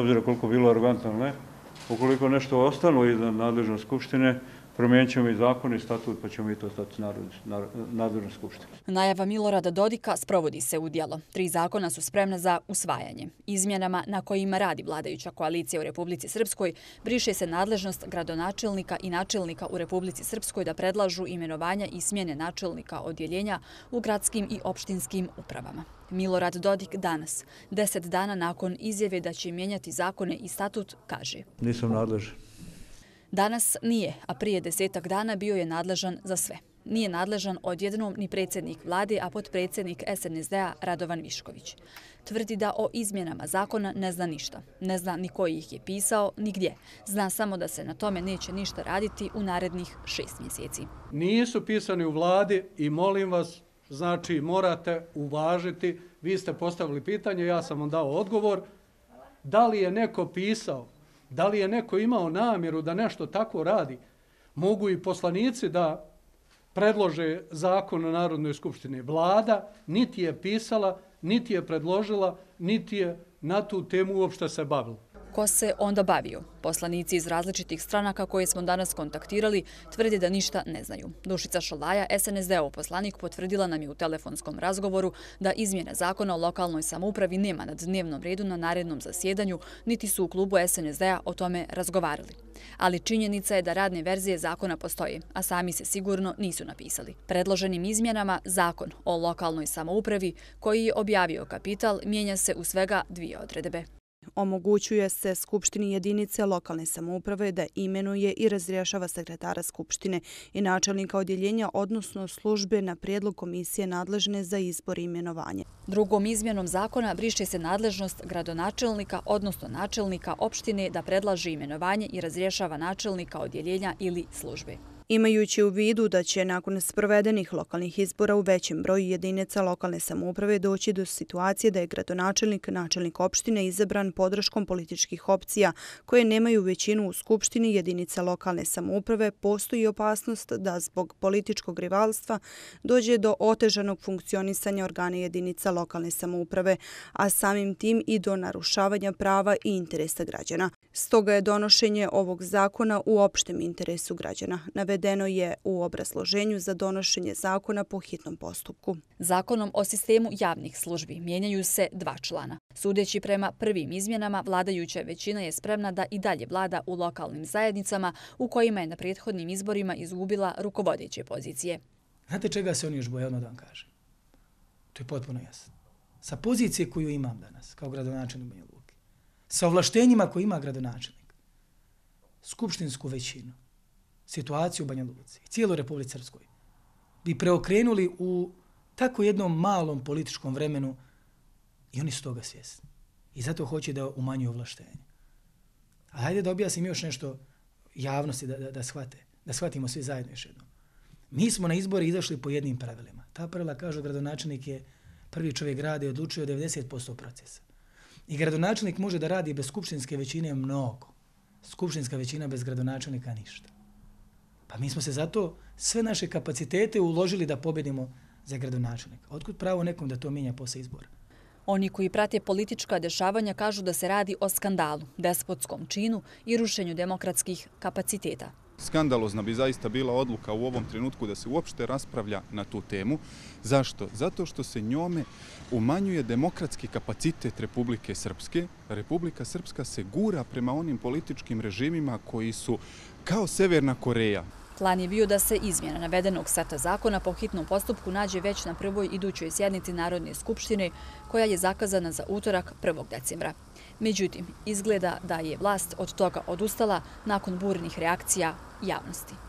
obzira koliko bilo arrogantno ne, ukoliko nešto ostalo iznad nadležnost Skupštine, promijenit ćemo i zakon i statut, pa ćemo i to stati nadležnost Skupštine. Najava Milorada Dodika sprovodi se u dijelo. Tri zakona su spremne za usvajanje. Izmjenama na kojima radi vladajuća koalicija u Republici Srpskoj briše se nadležnost gradonačelnika i načelnika u Republici Srpskoj da predlažu imenovanja i smjene načelnika odjeljenja u gradskim i opštinskim upravama. Milorad Dodik danas, deset dana nakon izjave da će mijenjati zakone i statut, kaže. Nisam nadležan. Danas nije, a prije desetak dana bio je nadležan za sve. Nije nadležan odjednom ni predsjednik vlade, a podpredsjednik SNSD-a Radovan Višković. Tvrdi da o izmjenama zakona ne zna ništa. Ne zna ni koji ih je pisao, ni gdje. Zna samo da se na tome neće ništa raditi u narednih šest mjeseci. Nisu pisani u vladi i molim vas, znači morate uvažiti, vi ste postavili pitanje, ja sam vam dao odgovor, da li je neko pisao Da li je neko imao namjeru da nešto tako radi? Mogu i poslanici da predlože zakon o Narodnoj skupštini. Vlada niti je pisala, niti je predložila, niti je na tu temu uopšte se bavila ko se onda bavio. Poslanici iz različitih stranaka koje smo danas kontaktirali tvrde da ništa ne znaju. Dušica Šalaja, SNSD-ov poslanik, potvrdila nam je u telefonskom razgovoru da izmjene zakona o lokalnoj samoupravi nema na dnevnom redu na narednom zasjedanju, niti su u klubu SNSD-a o tome razgovarali. Ali činjenica je da radne verzije zakona postoje, a sami se sigurno nisu napisali. Predloženim izmjenama zakon o lokalnoj samoupravi koji je objavio kapital mijenja se u svega dvije odredbe. Omogućuje se Skupštini jedinice lokalne samouprave da imenuje i razriješava sekretara Skupštine i načelnika odjeljenja, odnosno službe na prijedlog komisije nadležne za izbor i imenovanje. Drugom izmjenom zakona briše se nadležnost gradonačelnika, odnosno načelnika opštine da predlaže imenovanje i razriješava načelnika odjeljenja ili službe. Imajući u vidu da će nakon sprovedenih lokalnih izbora u većem broju jedinica lokalne samouprave doći do situacije da je gradonačelnik, načelnik opštine izabran podrškom političkih opcija koje nemaju većinu u skupštini jedinica lokalne samouprave, postoji opasnost da zbog političkog rivalstva dođe do otežanog funkcionisanja organa jedinica lokalne samouprave, a samim tim i do narušavanja prava i interesa građana. Stoga je donošenje ovog zakona u opštem interesu građana. Navedeno je u obrazloženju za donošenje zakona po hitnom postupku. Zakonom o sistemu javnih službi mijenjaju se dva člana. Sudeći prema prvim izmjenama, vladajuća većina je spremna da i dalje vlada u lokalnim zajednicama u kojima je na prethodnim izborima izgubila rukovodeće pozicije. Znate čega se oni još boje, odmah da vam kažem? To je potpuno jasno. Sa pozicije koju imam danas, kao gradonačelnik Banja Luki, sa ovlaštenjima koje ima gradonačelnik, skupštinsku većinu, situaciju u Banja Luci i cijelu Republike Srpskoj, bi preokrenuli u tako jednom malom političkom vremenu i oni su toga svjesni. I zato hoće da umanju ovlaštenje. A hajde da objasnim još nešto javnosti da, da, da shvate, da shvatimo svi zajedno još jedno. Mi smo na izbore izašli po jednim pravilima. Ta pravila, kažu gradonačelnik je prvi čovjek grada i odlučio 90% procesa. I gradonačelnik može da radi bez skupštinske većine mnogo. Skupštinska većina bez gradonačelnika ništa. Pa mi smo se zato sve naše kapacitete uložili da pobedimo za gradonačelnika. Otkud pravo nekom da to mijenja posle izbora? Oni koji prate politička dešavanja kažu da se radi o skandalu, despotskom činu i rušenju demokratskih kapaciteta. Skandalozna bi zaista bila odluka u ovom trenutku da se uopšte raspravlja na tu temu. Zašto? Zato što se njome umanjuje demokratski kapacitet Republike Srpske. Republika Srpska se gura prema onim političkim režimima koji su kao Severna Koreja. Plan je bio da se izmjena navedenog seta zakona po hitnom postupku nađe već na prvoj idućoj sjednici Narodne skupštine koja je zakazana za utorak 1. decembra. Međutim, izgleda da je vlast od toga odustala nakon burnih reakcija javnosti.